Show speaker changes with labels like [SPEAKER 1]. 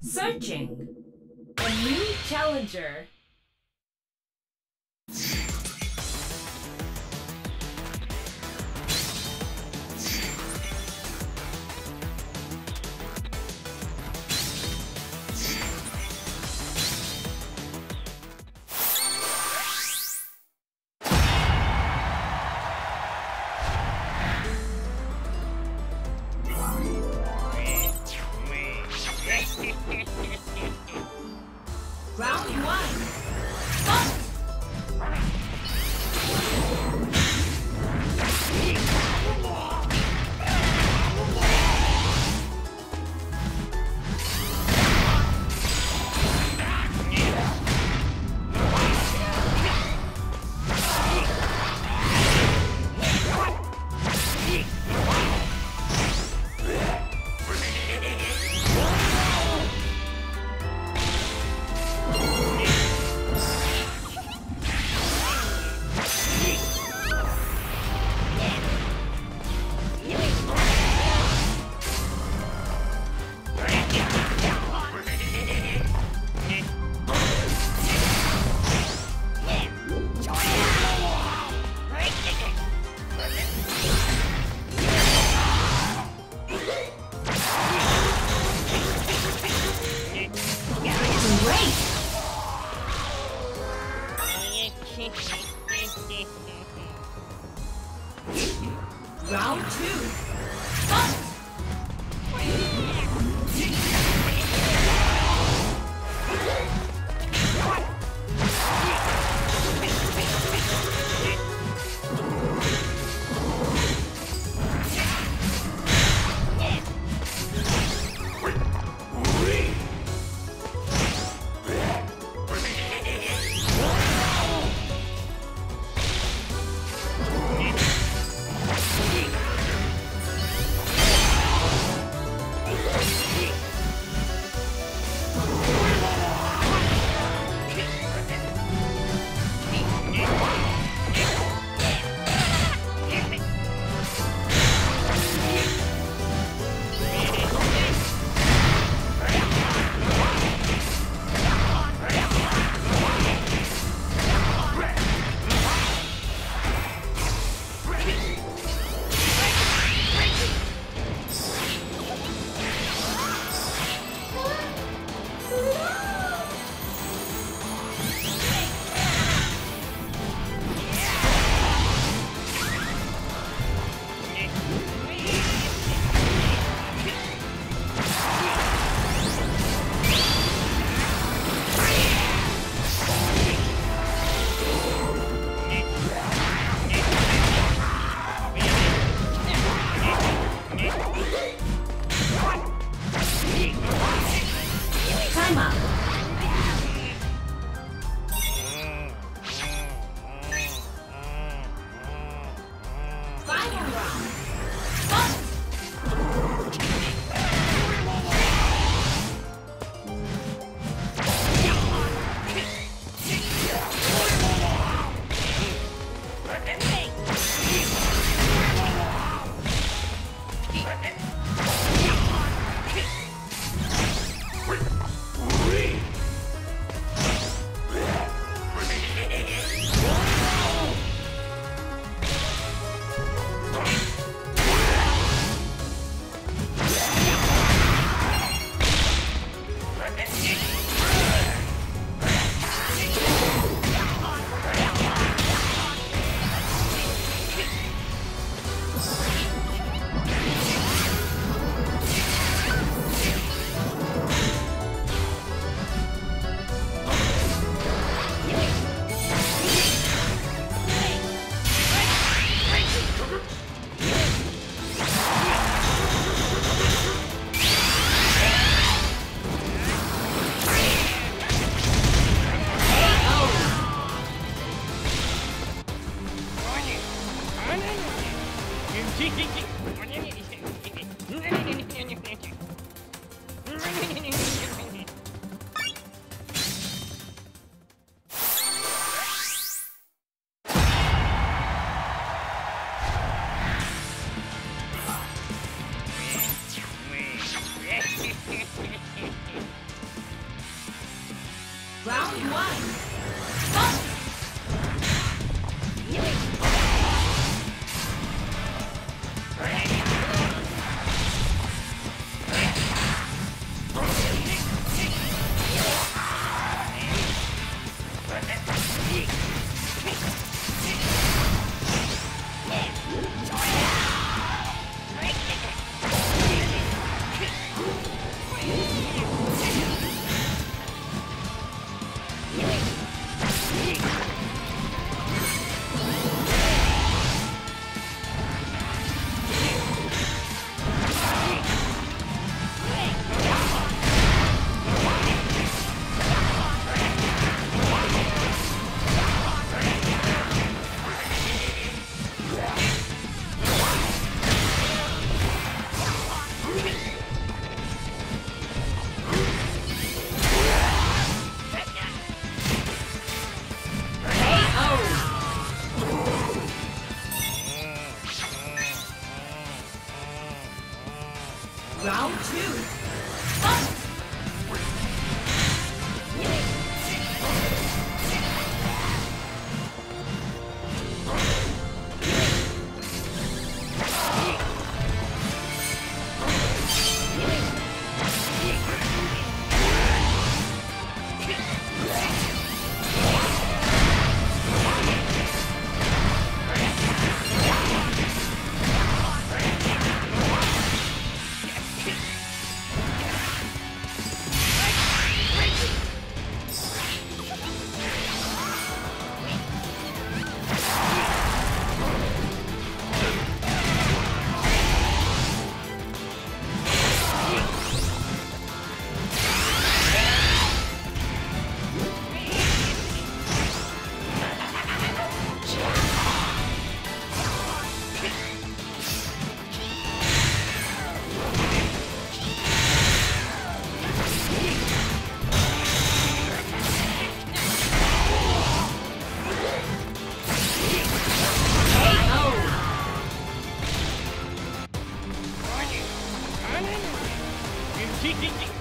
[SPEAKER 1] Searching. A new challenger. Time up. Round one. Fight! よし!
[SPEAKER 2] KO.